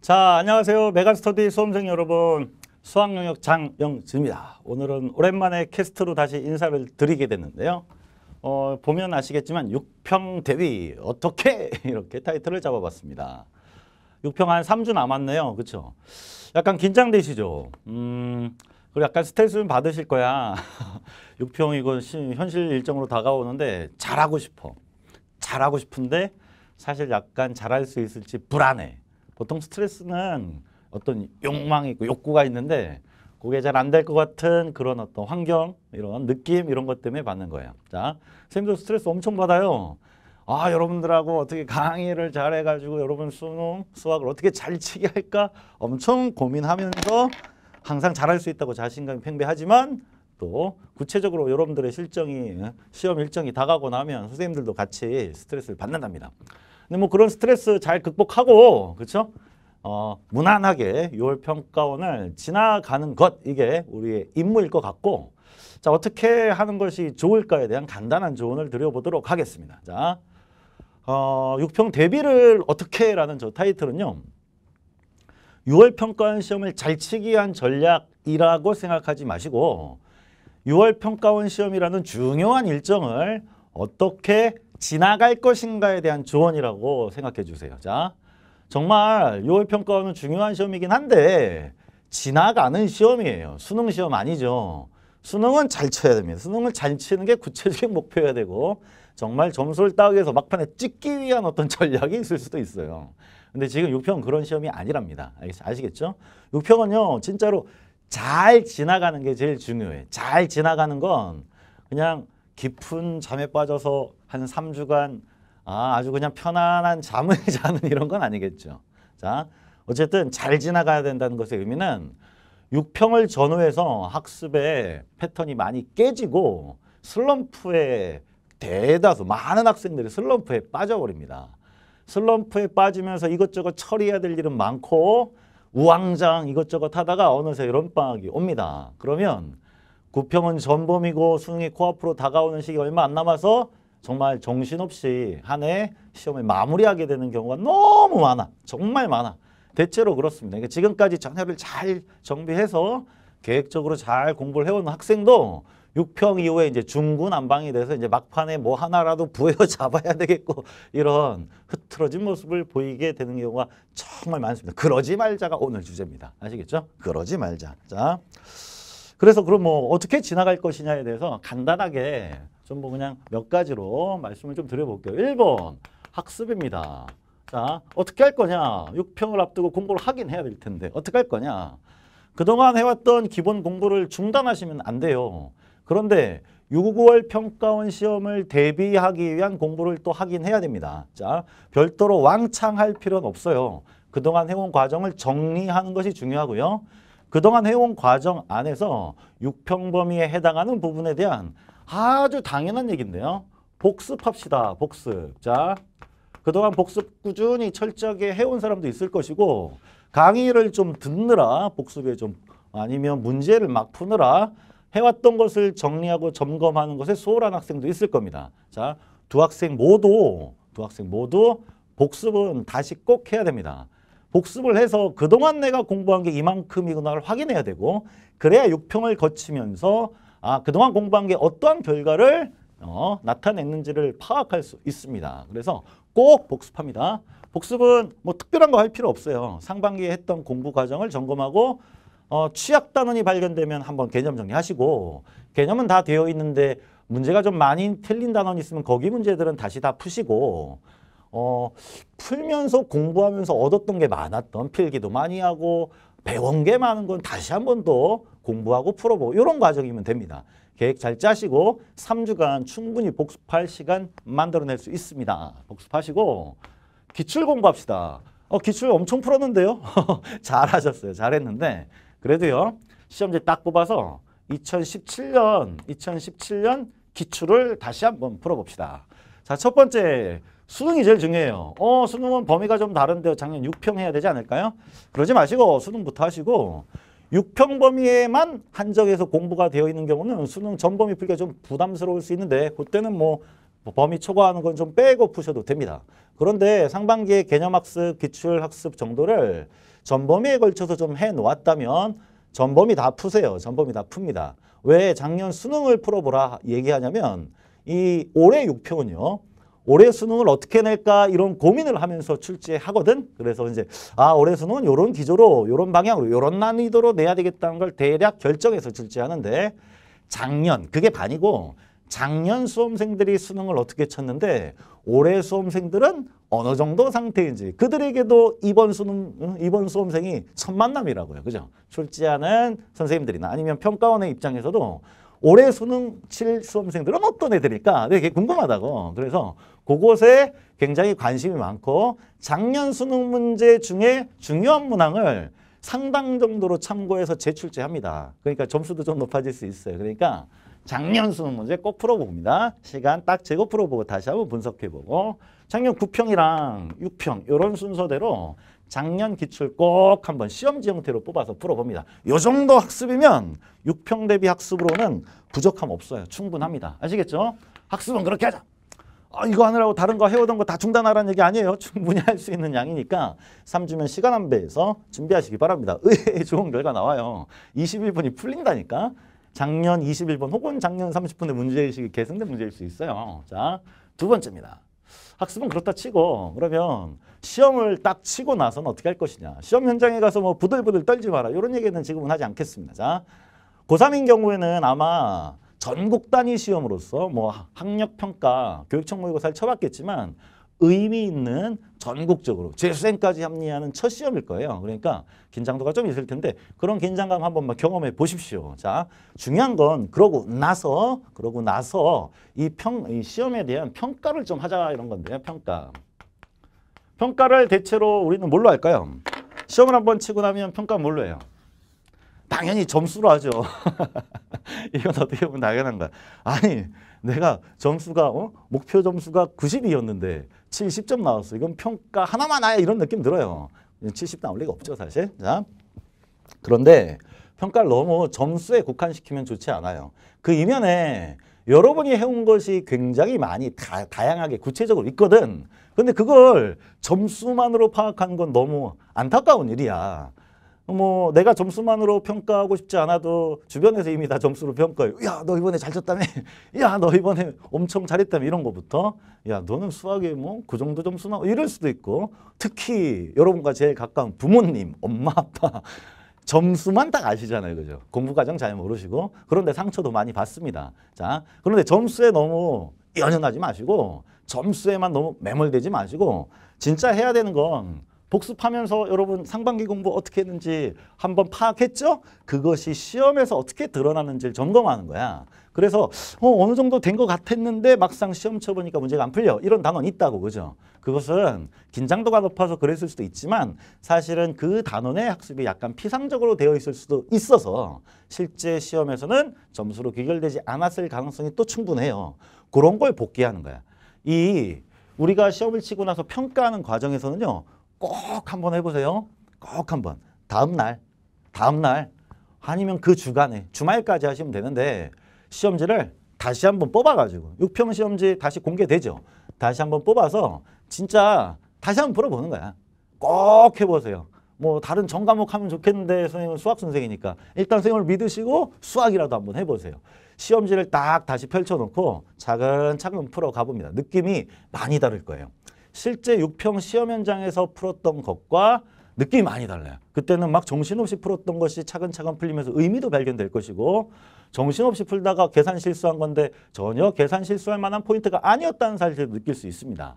자, 안녕하세요. 메가스터디 수험생 여러분. 수학 영역 장영주입니다. 오늘은 오랜만에 캐스트로 다시 인사를 드리게 됐는데요. 어, 보면 아시겠지만 육평 대위 어떻게 이렇게 타이틀을 잡아봤습니다. 육평 한 3주 남았네요. 그렇죠? 약간 긴장되시죠? 음, 그리고 약간 스트레스 좀 받으실 거야. 육평 이거 시- 현실 일정으로 다가오는데 잘하고 싶어. 잘하고 싶은데 사실 약간 잘할 수 있을지 불안해. 보통 스트레스는 어떤 욕망이 있고 욕구가 있는데 그게 잘 안 될 것 같은 그런 어떤 환경, 이런 느낌 이런 것 때문에 받는 거예요. 자, 선생님도 스트레스 엄청 받아요. 아, 여러분들하고 어떻게 강의를 잘 해가지고 여러분 수능, 수학을 어떻게 잘 치게 할까 엄청 고민하면서 항상 잘할 수 있다고 자신감이 팽배하지만 또 구체적으로 여러분들의 실정이 시험 일정이 다가고 나면 선생님들도 같이 스트레스를 받는답니다. 근데 뭐 그런 스트레스 잘 극복하고 그렇죠? 어, 무난하게 6월 평가원을 지나가는 것 이게 우리의 임무일 것 같고 자 어떻게 하는 것이 좋을까에 대한 간단한 조언을 드려보도록 하겠습니다. 자, 어, 6평 대비를 어떻게 라는 저 타이틀은요. 6월 평가원 시험을 잘 치기 위한 전략이라고 생각하지 마시고 6월 평가원 시험이라는 중요한 일정을 어떻게 지나갈 것인가에 대한 조언이라고 생각해 주세요. 자, 정말 6월 평가원은 중요한 시험이긴 한데 지나가는 시험이에요. 수능 시험 아니죠. 수능은 잘 쳐야 됩니다. 수능을 잘 치는 게 구체적인 목표여야 되고 정말 점수를 따기 위해서 막판에 찍기 위한 어떤 전략이 있을 수도 있어요. 근데 지금 6평은 그런 시험이 아니랍니다. 아시겠죠? 6평은요, 진짜로 잘 지나가는 게 제일 중요해. 잘 지나가는 건 그냥 깊은 잠에 빠져서 한 3주간 아, 아주 그냥 편안한 잠을 자는 이런 건 아니겠죠. 자, 어쨌든 잘 지나가야 된다는 것의 의미는 6평을 전후해서 학습의 패턴이 많이 깨지고 슬럼프에 대다수 많은 학생들이 슬럼프에 빠져버립니다. 슬럼프에 빠지면서 이것저것 처리해야 될 일은 많고 우왕좌왕 이것저것 하다가 어느새 여름방학이 옵니다. 그러면 구평은 전범이고 수능이 코앞으로 다가오는 시기 얼마 안 남아서 정말 정신없이 한 해 시험을 마무리하게 되는 경우가 너무 많아. 정말 많아. 대체로 그렇습니다. 그러니까 지금까지 전혀를 잘 정비해서 계획적으로 잘 공부를 해온 학생도 6평 이후에 이제 중구난방이 돼서 이제 막판에 뭐 하나라도 부여 잡아야 되겠고 이런 흐트러진 모습을 보이게 되는 경우가 정말 많습니다. 그러지 말자가 오늘 주제입니다. 아시겠죠? 그러지 말자. 자. 그래서 그럼 뭐 어떻게 지나갈 것이냐에 대해서 간단하게 좀 뭐 그냥 몇 가지로 말씀을 좀 드려볼게요. 1번 학습입니다. 자, 어떻게 할 거냐? 6평을 앞두고 공부를 하긴 해야 될 텐데 어떻게 할 거냐? 그동안 해왔던 기본 공부를 중단하시면 안 돼요. 그런데 6, 9월 평가원 시험을 대비하기 위한 공부를 또 하긴 해야 됩니다. 자, 별도로 왕창 할 필요는 없어요. 그동안 해온 과정을 정리하는 것이 중요하고요. 그동안 해온 과정 안에서 6평 범위에 해당하는 부분에 대한 아주 당연한 얘기인데요. 복습합시다. 복습. 자, 그동안 복습 꾸준히 철저하게 해온 사람도 있을 것이고 강의를 좀 듣느라 복습에 좀 아니면 문제를 막 푸느라 해왔던 것을 정리하고 점검하는 것에 소홀한 학생도 있을 겁니다. 자, 두 학생 모두 두 학생 모두 복습은 다시 꼭 해야 됩니다. 복습을 해서 그동안 내가 공부한 게 이만큼이구나를 확인해야 되고 그래야 6평을 거치면서 아 그동안 공부한 게 어떠한 결과를 어, 나타냈는지를 파악할 수 있습니다. 그래서 꼭 복습합니다. 복습은 뭐 특별한 거 할 필요 없어요. 상반기에 했던 공부 과정을 점검하고 어, 취약 단원이 발견되면 한번 개념 정리하시고 개념은 다 되어 있는데 문제가 좀 많이 틀린 단원이 있으면 거기 문제들은 다시 다 푸시고 어, 풀면서 공부하면서 얻었던 게 많았던 필기도 많이 하고 배운 게 많은 건 다시 한 번 더 공부하고 풀어보고 이런 과정이면 됩니다. 계획 잘 짜시고 3주간 충분히 복습할 시간 만들어낼 수 있습니다. 복습하시고 기출 공부합시다. 어, 기출 엄청 풀었는데요. 잘하셨어요. 잘했는데 그래도요. 시험지 딱 뽑아서 2017년 2017년 기출을 다시 한번 풀어봅시다. 자, 첫 번째 수능이 제일 중요해요. 어, 수능은 범위가 좀 다른데요. 작년 6평 해야 되지 않을까요? 그러지 마시고 수능부터 하시고 6평 범위에만 한정해서 공부가 되어 있는 경우는 수능 전 범위 풀기가 좀 부담스러울 수 있는데 그때는 뭐뭐 범위 초과하는 건 좀 빼고 푸셔도 됩니다. 그런데 상반기에 개념학습, 기출학습 정도를 전범위에 걸쳐서 좀 해놓았다면 전범위 다 푸세요. 전범위 다 풉니다. 왜 작년 수능을 풀어보라 얘기하냐면 이 올해 6평은요. 올해 수능을 어떻게 낼까 이런 고민을 하면서 출제하거든. 그래서 이제 아 올해 수능은 요런 기조로 요런 방향으로 요런 난이도로 내야 되겠다는 걸 대략 결정해서 출제하는데 작년 그게 반이고 작년 수험생들이 수능을 어떻게 쳤는데 올해 수험생들은 어느 정도 상태인지 그들에게도 이번 수능 응? 이번 수험생이 첫 만남이라고요. 그죠? 출제하는 선생님들이나 아니면 평가원의 입장에서도 올해 수능 칠 수험생들은 어떤 애들일까 되게 궁금하다고. 그래서 그곳에 굉장히 관심이 많고 작년 수능 문제 중에 중요한 문항을 상당 정도로 참고해서 재출제합니다. 그러니까 점수도 좀 높아질 수 있어요. 그러니까 작년 수능 문제 꼭 풀어봅니다. 시간 딱 재고 풀어보고 다시 한번 분석해보고 작년 9평이랑 6평 이런 순서대로 작년 기출 꼭 한번 시험지 형태로 뽑아서 풀어봅니다. 요 정도 학습이면 6평 대비 학습으로는 부족함 없어요. 충분합니다. 아시겠죠? 학습은 그렇게 하자. 아, 이거 하느라고 다른 거 해오던 거 다 중단하라는 얘기 아니에요. 충분히 할 수 있는 양이니까 3주면 시간 한 배에서 준비하시기 바랍니다. 의외의 좋은 결과 나와요. 21분이 풀린다니까. 작년 21번 혹은 작년 30분의 문제의식이 계승된 문제일 수 있어요. 자, 두 번째입니다. 학습은 그렇다 치고 그러면 시험을 딱 치고 나서는 어떻게 할 것이냐. 시험 현장에 가서 뭐 부들부들 떨지 마라. 이런 얘기는 지금은 하지 않겠습니다. 자, 고3인 경우에는 아마 전국 단위 시험으로서 뭐 학력평가, 교육청 모의고사를 쳐봤겠지만 의미 있는 전국적으로 재수생까지 합리하는 첫 시험일 거예요. 그러니까 긴장도가 좀 있을 텐데 그런 긴장감 한번 막 경험해 보십시오. 자, 중요한 건 그러고 나서 그러고 나서 이 평 이 시험에 대한 평가를 좀 하자 이런 건데요. 평가. 평가를 대체로 우리는 뭘로 할까요? 시험을 한번 치고 나면 평가 뭘로 해요? 당연히 점수로 하죠. 이건 어떻게 보면 당연한 거야. 아니, 내가 점수가 어? 목표 점수가 90이었는데 70점 나왔어. 이건 평가 하나만 아야 이런 느낌 들어요. 70 나올 리가 없죠, 사실. 자. 그런데 평가를 너무 점수에 국한시키면 좋지 않아요. 그 이면에 여러분이 해온 것이 굉장히 많이 다, 다양하게 구체적으로 있거든. 근데 그걸 점수만으로 파악하는 건 너무 안타까운 일이야. 뭐 내가 점수만으로 평가하고 싶지 않아도 주변에서 이미 다 점수로 평가해요. 야, 너 이번에 잘 쳤다며? 야, 너 이번에 엄청 잘했다며? 이런 거부터 야, 너는 수학에 뭐 그 정도 점수나 이럴 수도 있고 특히 여러분과 제일 가까운 부모님, 엄마, 아빠 점수만 딱 아시잖아요. 그죠? 공부 과정 잘 모르시고 그런데 상처도 많이 받습니다. 자, 그런데 점수에 너무 연연하지 마시고 점수에만 너무 매몰되지 마시고 진짜 해야 되는 건 복습하면서 여러분 상반기 공부 어떻게 했는지 한번 파악했죠? 그것이 시험에서 어떻게 드러나는지를 점검하는 거야. 그래서 어, 어느 정도 된 것 같았는데 막상 시험 쳐보니까 문제가 안 풀려. 이런 단어는 있다고, 그죠? 그것은 긴장도가 높아서 그랬을 수도 있지만 사실은 그 단원의 학습이 약간 피상적으로 되어 있을 수도 있어서 실제 시험에서는 점수로 귀결되지 않았을 가능성이 또 충분해요. 그런 걸 복귀하는 거야. 이 우리가 시험을 치고 나서 평가하는 과정에서는요. 꼭 한번 해보세요. 꼭 한번. 다음 날, 다음 날 아니면 그 주간에 주말까지 하시면 되는데 시험지를 다시 한번 뽑아가지고 6평 시험지 다시 공개되죠. 다시 한번 뽑아서 진짜 다시 한번 풀어보는 거야. 꼭 해보세요. 뭐 다른 전 과목 하면 좋겠는데 선생님은 수학 선생이니까 일단 선생님을 믿으시고 수학이라도 한번 해보세요. 시험지를 딱 다시 펼쳐놓고 차근차근 풀어가 봅니다. 느낌이 많이 다를 거예요. 실제 6평 시험 현장에서 풀었던 것과 느낌이 많이 달라요. 그때는 막 정신없이 풀었던 것이 차근차근 풀리면서 의미도 발견될 것이고 정신없이 풀다가 계산 실수한 건데 전혀 계산 실수할 만한 포인트가 아니었다는 사실을 느낄 수 있습니다.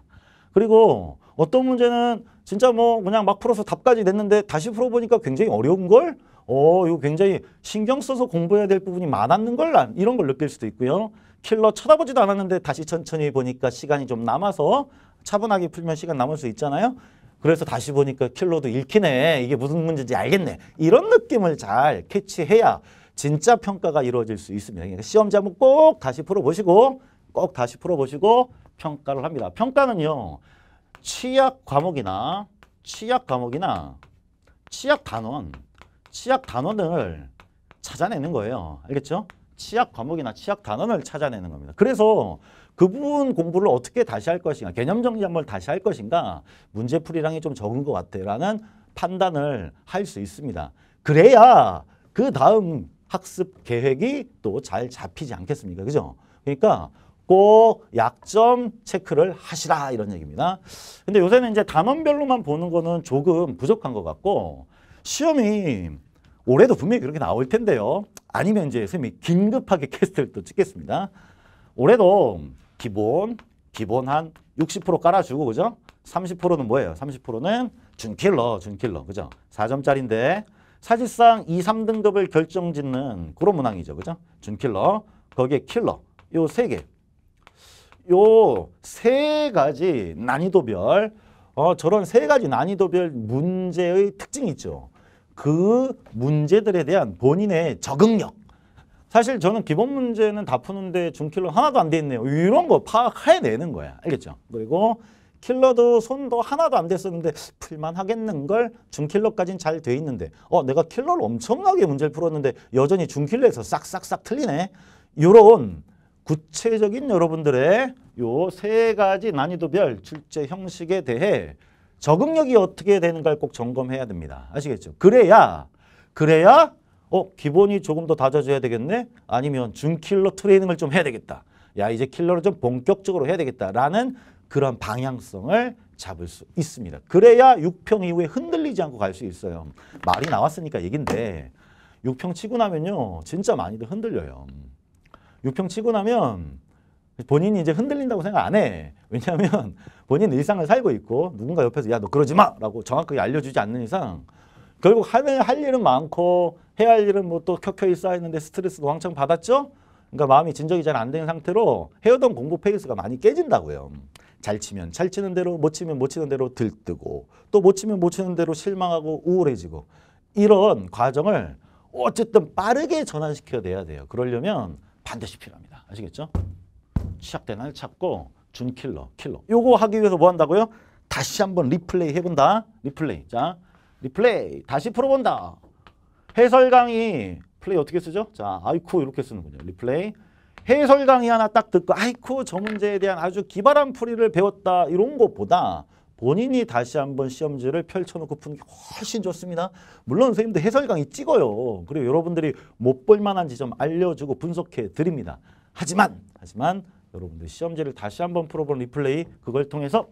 그리고 어떤 문제는 진짜 뭐 그냥 막 풀어서 답까지 냈는데 다시 풀어보니까 굉장히 어려운 걸 어, 이거 굉장히 신경 써서 공부해야 될 부분이 많았는 걸 이런 걸 느낄 수도 있고요. 킬러 쳐다보지도 않았는데 다시 천천히 보니까 시간이 좀 남아서 차분하게 풀면 시간 남을 수 있잖아요. 그래서 다시 보니까 킬러도 읽히네. 이게 무슨 문제인지 알겠네. 이런 느낌을 잘 캐치해야 진짜 평가가 이루어질 수 있습니다. 그러니까 시험지 한번 꼭 다시 풀어보시고 꼭 다시 풀어보시고 평가를 합니다. 평가는요. 취약 과목이나 취약 과목이나 취약 단원, 취약 단원 등을 찾아내는 거예요. 알겠죠? 치약 과목이나 치약 단원을 찾아내는 겁니다. 그래서 그 부분 공부를 어떻게 다시 할 것인가, 개념 정리 한번 다시 할 것인가, 문제풀이량이 좀 적은 것 같아라는 판단을 할 수 있습니다. 그래야 그 다음 학습 계획이 또 잘 잡히지 않겠습니까? 그죠? 그러니까 꼭 약점 체크를 하시라 이런 얘기입니다. 근데 요새는 이제 단원별로만 보는 거는 조금 부족한 것 같고 시험이 올해도 분명히 그렇게 나올 텐데요. 아니면 이제 선생님이 긴급하게 캐스트를 또 찍겠습니다. 올해도 기본, 기본 한 60% 깔아주고, 그죠? 30%는 뭐예요? 30%는 준킬러, 준킬러, 그죠? 4점짜리인데 사실상 2, 3등급을 결정짓는 그런 문항이죠, 그죠? 준킬러, 거기에 킬러, 요 세 개. 요 세 가지 난이도별, 어, 저런 세 가지 난이도별 문제의 특징이 있죠. 그 문제들에 대한 본인의 적응력. 사실 저는 기본 문제는 다 푸는데 준킬러 하나도 안 돼 있네요. 이런 거 파악해내는 거야. 알겠죠? 그리고 킬러도 손도 하나도 안 됐었는데 풀만 하겠는 걸 준킬러까지는 잘돼 있는데 어 내가 킬러를 엄청나게 문제를 풀었는데 여전히 준킬러에서 싹싹싹 틀리네. 이런 구체적인 여러분들의 요 세 가지 난이도별 출제 형식에 대해 적응력이 어떻게 되는가를 꼭 점검해야 됩니다. 아시겠죠? 그래야 그래야 어 기본이 조금 더 다져줘야 되겠네. 아니면 준킬러 트레이닝을 좀 해야 되겠다. 야 이제 킬러를 좀 본격적으로 해야 되겠다라는 그런 방향성을 잡을 수 있습니다. 그래야 6평 이후에 흔들리지 않고 갈 수 있어요. 말이 나왔으니까 얘긴데 6평 치고 나면요. 진짜 많이들 흔들려요. 6평 치고 나면 본인이 이제 흔들린다고 생각 안 해. 왜냐하면 본인 일상을 살고 있고 누군가 옆에서 야 너 그러지 마 라고 정확하게 알려주지 않는 이상 결국 하는 할 일은 많고 해야 할 일은 뭐 또 켜켜이 쌓이는데 스트레스도 왕창 받았죠. 그러니까 마음이 진정이 잘 안 되는 상태로 해오던 공부 페이스가 많이 깨진다고요. 잘 치면 잘 치는 대로 못 치면 못 치는 대로 들뜨고 또 못 치면 못 치는 대로 실망하고 우울해지고 이런 과정을 어쨌든 빠르게 전환시켜야 돼요. 그러려면 반드시 필요합니다. 아시겠죠? 시작된 날 찾고 준 킬러, 킬러. 요거 하기 위해서 뭐 한다고요? 다시 한번 리플레이 해본다. 리플레이. 자, 리플레이. 다시 풀어본다. 해설 강의 플레이 어떻게 쓰죠? 자, 아이쿠 이렇게 쓰는군요. 리플레이. 해설 강의 하나 딱 듣고 아이쿠 저 문제에 대한 아주 기발한 풀이를 배웠다 이런 것보다 본인이 다시 한번 시험지를 펼쳐놓고 푸는 게 훨씬 좋습니다. 물론 선생님도 해설 강의 찍어요. 그리고 여러분들이 못 볼 만한 지점 알려주고 분석해 드립니다. 하지만 하지만 여러분들 시험지를 다시 한번 풀어본 리플레이 그걸 통해서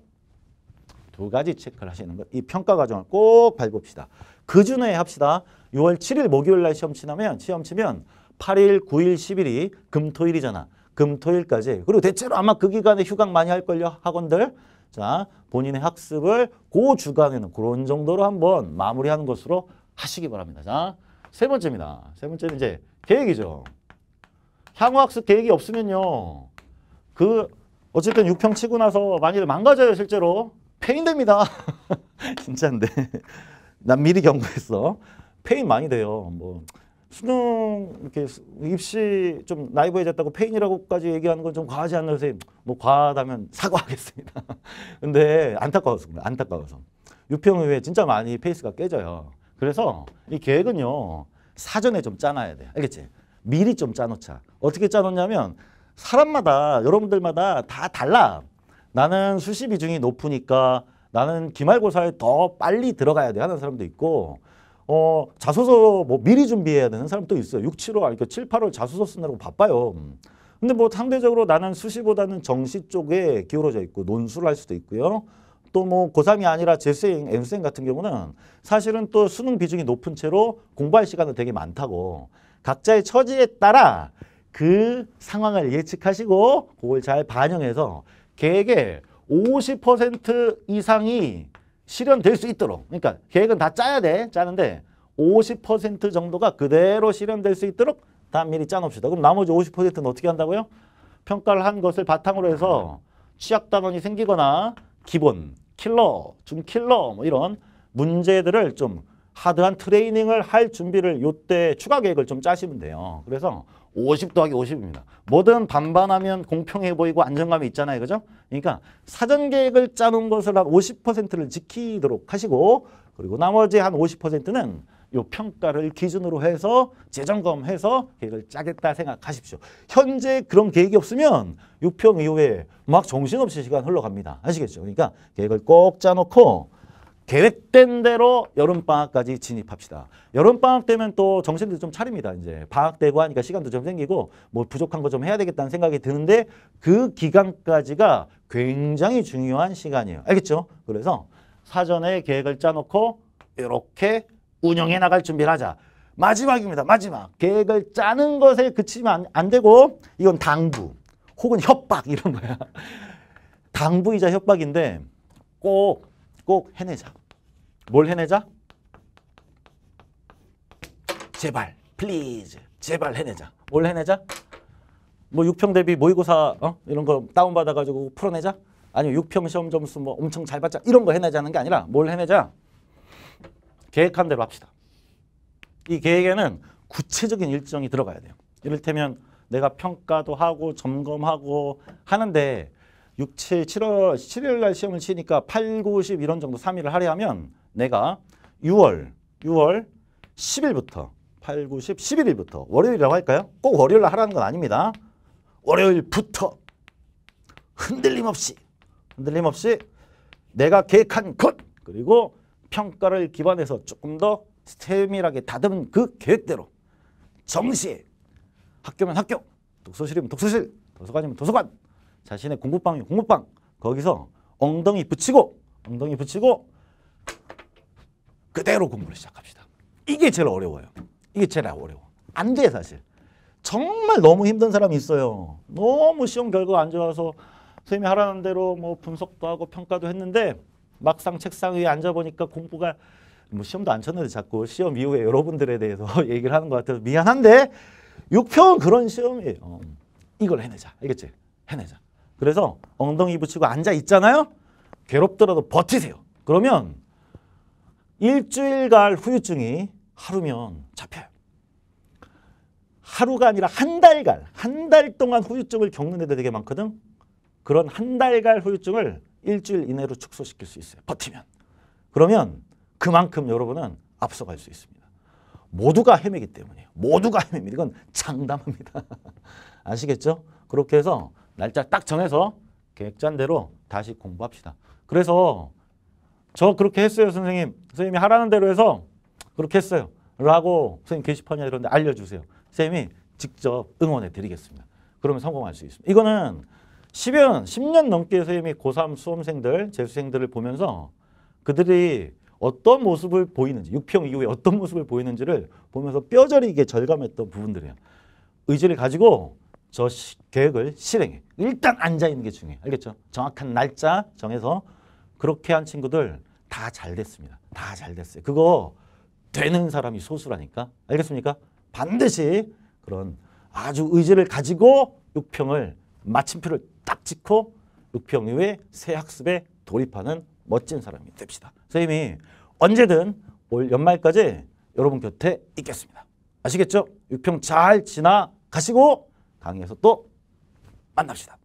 두 가지 체크를 하시는 것. 이 평가 과정을 꼭 밟읍시다. 그 전에 합시다. 6월 7일 목요일 날 시험 치면 시험 치면 8일, 9일, 10일이 금토일이잖아. 금토일까지. 그리고 대체로 아마 그 기간에 휴강 많이 할 걸요. 학원들. 자, 본인의 학습을 그 주간에는 그런 정도로 한번 마무리하는 것으로 하시기 바랍니다. 자, 세 번째입니다. 세 번째는 이제 계획이죠. 향후 학습 계획이 없으면요. 그 어쨌든 6평 치고 나서 많이들 망가져요 실제로. 폐인됩니다. 진짜인데. 난 미리 경고했어. 폐인 많이 돼요. 뭐 수능 이렇게 입시 좀 나이브해졌다고 폐인이라고까지 얘기하는 건 좀 과하지 않나요, 선생님? 뭐 과하다면 사과하겠습니다. 근데 안타까워서 안타까워서. 6평 이후에 진짜 많이 페이스가 깨져요. 그래서 이 계획은요, 사전에 좀 짜놔야 돼. 알겠지? 미리 좀 짜놓자. 어떻게 짜놓냐면 사람마다, 여러분들마다 다 달라. 나는 수시 비중이 높으니까 나는 기말고사에 더 빨리 들어가야 돼 하는 사람도 있고 어 자소서 뭐 미리 준비해야 되는 사람도 있어요. 6, 7월 아니 7, 8월 자소서 쓰느라고 바빠요. 근데 뭐 상대적으로 나는 수시보다는 정시 쪽에 기울어져 있고 논술을 할 수도 있고요. 또 뭐 고3이 아니라 재수생, M수생 같은 경우는 사실은 또 수능 비중이 높은 채로 공부할 시간은 되게 많다고 각자의 처지에 따라 그 상황을 예측하시고 그걸 잘 반영해서 계획에 50% 이상이 실현될 수 있도록 그러니까 계획은 다 짜야 돼 짜는데 50% 정도가 그대로 실현될 수 있도록 다 미리 짜놓읍시다. 그럼 나머지 50%는 어떻게 한다고요? 평가를 한 것을 바탕으로 해서 취약 단원이 생기거나 기본, 킬러, 중킬러 뭐 이런 문제들을 좀 하드한 트레이닝을 할 준비를 요때 추가 계획을 좀 짜시면 돼요. 그래서 50 더하기 50입니다. 뭐든 반반하면 공평해 보이고 안정감이 있잖아요. 그죠? 그러니까 사전 계획을 짜놓은 것을 한 50%를 지키도록 하시고 그리고 나머지 한 50%는 요 평가를 기준으로 해서 재점검해서 계획을 짜겠다 생각하십시오. 현재 그런 계획이 없으면 6평 이후에 막 정신없이 시간 흘러갑니다. 아시겠죠? 그러니까 계획을 꼭 짜놓고 계획된 대로 여름방학까지 진입합시다. 여름방학 되면 또 정신들 좀 차립니다. 이제 방학 되고 하니까 시간도 좀 생기고 뭐 부족한 거 좀 해야 되겠다는 생각이 드는데 그 기간까지가 굉장히 중요한 시간이에요. 알겠죠? 그래서 사전에 계획을 짜놓고 이렇게 운영해 나갈 준비를 하자. 마지막입니다. 마지막. 계획을 짜는 것에 그치면 안, 안 되고 이건 당부 혹은 협박 이런 거야. 당부이자 협박인데 꼭, 꼭 해내자. 뭘 해내자? 제발, please. 제발 해내자. 뭘 해내자? 뭐 6평 대비 모의고사 어? 이런 거 다운받아가지고 풀어내자? 아니면 6평 시험 점수 뭐 엄청 잘 받자? 이런 거 해내자는 게 아니라 뭘 해내자? 계획한 대로 합시다. 이 계획에는 구체적인 일정이 들어가야 돼요. 이를테면 내가 평가도 하고 점검하고 하는데 6, 7, 7월 7일 날 시험을 치니까 8, 9, 10 이런 정도 3일을 하려면 내가 6월 6월 10일부터 8, 9, 10, 11일부터 월요일이라고 할까요? 꼭 월요일 날 하라는 건 아닙니다. 월요일부터 흔들림 없이 흔들림 없이 내가 계획한 것 그리고 평가를 기반해서 조금 더 세밀하게 다듬은 그 계획대로 정시에 학교면 학교, 독서실이면 독서실, 도서관이면 도서관, 자신의 공부방이면 공부방 거기서 엉덩이 붙이고 엉덩이 붙이고 그대로 공부를 시작합시다. 이게 제일 어려워요. 이게 제일 어려워. 안 돼 사실. 정말 너무 힘든 사람이 있어요. 너무 시험 결과가 안 좋아서 선생님이 하라는 대로 뭐 분석도 하고 평가도 했는데 막상 책상 위에 앉아보니까 공부가 뭐 시험도 안 쳤는데 자꾸 시험 이후에 여러분들에 대해서 얘기를 하는 것 같아서 미안한데 6평은 그런 시험이에요. 이걸 해내자. 알겠지? 해내자. 그래서 엉덩이 붙이고 앉아 있잖아요. 괴롭더라도 버티세요. 그러면 일주일간 후유증이 하루면 잡혀요. 하루가 아니라 한 달간, 한 달 동안 후유증을 겪는 애들 되게 많거든. 그런 한 달간 후유증을 일주일 이내로 축소시킬 수 있어요. 버티면. 그러면 그만큼 여러분은 앞서갈 수 있습니다. 모두가 헤매기 때문이에요. 모두가 헤맵니다. 이건 장담합니다. 아시겠죠? 그렇게 해서 날짜 딱 정해서 계획짠 대로 다시 공부합시다. 그래서 저 그렇게 했어요, 선생님. 선생님이 하라는 대로 해서 그렇게 했어요. 라고 선생님 게시판이나 이런 데 알려주세요. 선생님이 직접 응원해 드리겠습니다. 그러면 성공할 수 있습니다. 이거는 10여 년, 10년 넘게 선생님이 고3 수험생들, 재수생들을 보면서 그들이 어떤 모습을 보이는지, 6평 이후에 어떤 모습을 보이는지를 보면서 뼈저리게 절감했던 부분들이에요. 의지를 가지고 저 시, 계획을 실행해. 일단 앉아있는 게 중요해요. 알겠죠? 정확한 날짜 정해서 그렇게 한 친구들 다 잘 됐습니다. 다 잘 됐어요. 그거 되는 사람이 소수라니까. 알겠습니까? 반드시 그런 아주 의지를 가지고 6평을 마침표를 딱 찍고 6평 이후에 새 학습에 돌입하는 멋진 사람이 됩시다. 선생님이 언제든 올 연말까지 여러분 곁에 있겠습니다. 아시겠죠? 6평 잘 지나가시고 강의에서 또 만납시다.